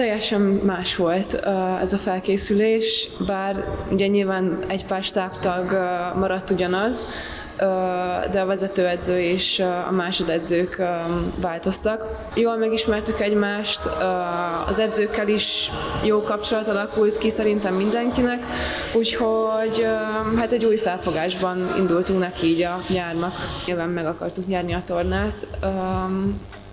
Teljesen más volt ez a felkészülés, bár ugye nyilván egy pár stábtag maradt ugyanaz, de a vezetőedző és a másodedzők változtak. Jól megismertük egymást, az edzőkkel is jó kapcsolat alakult ki szerintem mindenkinek, úgyhogy hát egy új felfogásban indultunk neki így a nyárnak. Nyilván meg akartuk nyerni a tornát,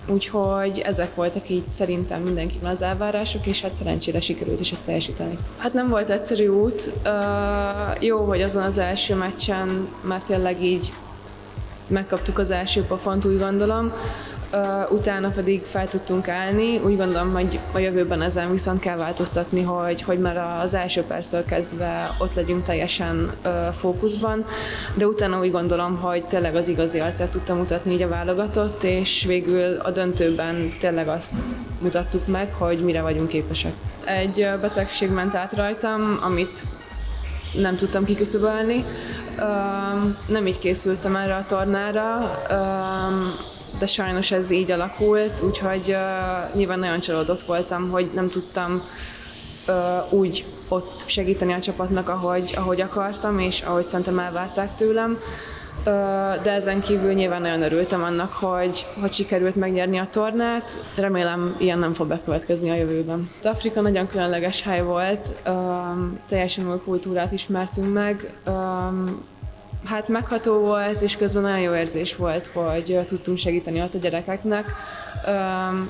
Úgyhogy ezek voltak így szerintem mindenkivel az elvárások, és hát szerencsére sikerült is ezt teljesíteni. Hát nem volt egyszerű út. Uh, jó, hogy azon az első meccsen már tényleg így megkaptuk az első pofont, úgy gondolom utána pedig fel tudtunk állni. Úgy gondolom, hogy a jövőben ezen viszont kell változtatni, hogy, hogy már az első perctől kezdve ott legyünk teljesen fókuszban, de utána úgy gondolom, hogy tényleg az igazi arcát tudtam mutatni így a válogatott, és végül a döntőben tényleg azt mutattuk meg, hogy mire vagyunk képesek. Egy betegség ment át rajtam, amit nem tudtam kiküszöbölni. Nem így készültem erre a tornára de sajnos ez így alakult, úgyhogy uh, nyilván nagyon csalódott voltam, hogy nem tudtam uh, úgy ott segíteni a csapatnak, ahogy, ahogy akartam, és ahogy szerintem elvárták tőlem. De ezen kívül nyilván nagyon örültem annak, hogy, hogy sikerült megnyerni a tornát. Remélem, ilyen nem fog bekövetkezni a jövőben. A Afrika nagyon különleges hely volt, um, teljesen új kultúrát ismertünk meg, hát megható volt, és közben nagyon jó érzés volt, hogy tudtunk segíteni ott a gyerekeknek.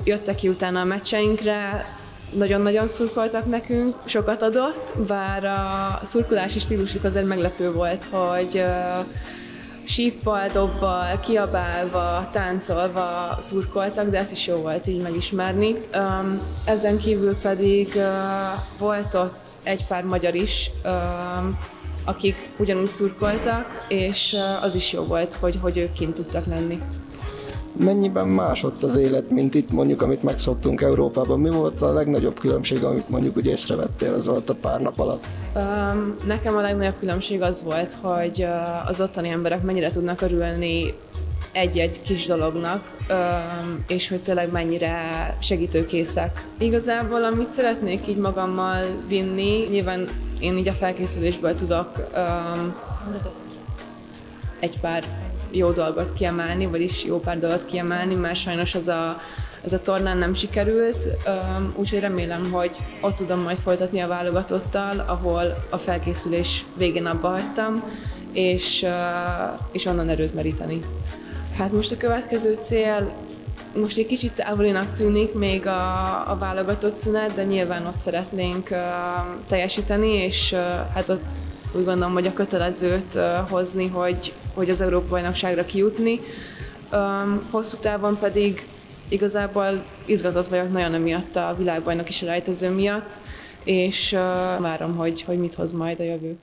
Jöttek ki utána a meccseinkre, nagyon-nagyon szurkoltak nekünk, sokat adott, bár a szurkolási stílusuk azért meglepő volt, hogy síppal, dobbal, kiabálva, táncolva szurkoltak, de ez is jó volt így megismerni. Ezen kívül pedig volt ott egy pár magyar is, akik ugyanúgy szurkoltak, és az is jó volt, hogy, hogy ők kint tudtak lenni. Mennyiben más ott az élet, mint itt mondjuk, amit megszoktunk Európában? Mi volt a legnagyobb különbség, amit mondjuk úgy észrevettél ez alatt a pár nap alatt? Um, nekem a legnagyobb különbség az volt, hogy az ottani emberek mennyire tudnak örülni egy-egy kis dolognak, és hogy tényleg mennyire segítőkészek. Igazából, amit szeretnék így magammal vinni, nyilván én így a felkészülésből tudok egy pár jó dolgot kiemelni, vagyis jó pár dolgot kiemelni, mert sajnos az a, ez a tornán nem sikerült, úgyhogy remélem, hogy ott tudom majd folytatni a válogatottal, ahol a felkészülés végén abba hagytam, és, és onnan erőt meríteni. Hát most a következő cél most egy kicsit távolinak tűnik még a, a válogatott szünet, de nyilván ott szeretnénk uh, teljesíteni, és uh, hát ott úgy gondolom, hogy a kötelezőt uh, hozni, hogy, hogy az Európa-bajnokságra kijutni. Um, hosszú távon pedig igazából izgatott vagyok nagyon emiatt a világbajnoki selejtező miatt, és uh, várom, hogy, hogy mit hoz majd a jövő.